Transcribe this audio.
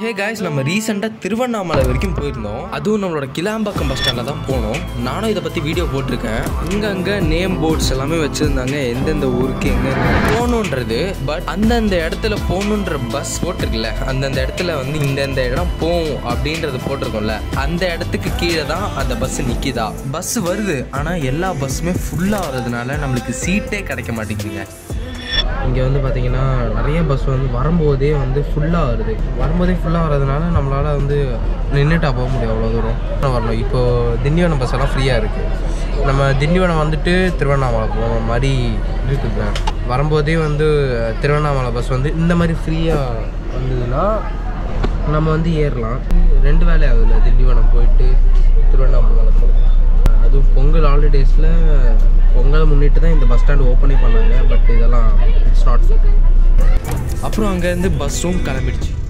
Hey guys நம்ம ரீசெண்டாக திருவண்ணாமலை வரைக்கும் போயிருந்தோம். அதுவும் நம்மளோட கிளாம்பாக்கம் பஸ் ஸ்டாண்டில் தான் போனோம். நானும் இதை பற்றி வீடியோ போட்டிருக்கேன். இங்கங்கே நேம் போர்ட்ஸ் எல்லாமே வச்சுருந்தாங்க. எந்தெந்த ஊருக்கு எங்கே போகணுன்றது. பட் அந்தந்த இடத்துல போகணுன்ற பஸ் போட்டிருக்குல்ல அந்தந்த இடத்துல வந்து இந்தந்த இடம் போகும் அப்படின்றது போட்டிருக்கோம்ல. அந்த இடத்துக்கு கீழே தான் அந்த பஸ் நிற்கிதா பஸ் வருது ஆனால் எல்லா பஸ்ஸுமே ஃபுல்லாக வர்றதுனால நம்மளுக்கு சீட்டே கிடைக்க மாட்டேங்குதுங்க. இங்கே வந்து பார்த்தீங்கன்னா நிறைய பஸ் வந்து வரும்போதே வந்து ஃபுல்லாக வருது. வரும்போதே ஃபுல்லாக வர்றதுனால நம்மளால் வந்து நின்றுட்டா போக முடியும் அவ்வளோ தூரம். வரணும்? இப்போது திண்டிவனம் பஸ் எல்லாம் ஃப்ரீயாக இருக்குது நம்ம திண்டிவனம் வந்துட்டு திருவண்ணாமலை போகிற மாதிரி இருக்குங்க. வரும்போதே வந்து திருவண்ணாமலை பஸ் வந்து இந்த மாதிரி ஃப்ரீயாக வந்ததுன்னா நம்ம வந்து ஏறலாம். ரெண்டு வேலை ஆகுதுல்ல திண்டிவனம் போயிட்டு திருவண்ணாமலை போகிறோம் அதுவும் பொங்கல் ஹாலிடேஸில் பொங்கல் முன்னிட்டு தான் இந்த பஸ் ஸ்டாண்ட் ஓப்பனே பண்ணாங்க. பட் இதெல்லாம் இட்ஸ் அப்புறம் அங்கேருந்து பஸ்ஸும் கிளம்பிடுச்சு.